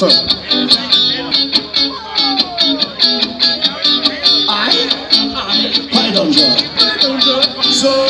Johnson. I, I, I don't know. So.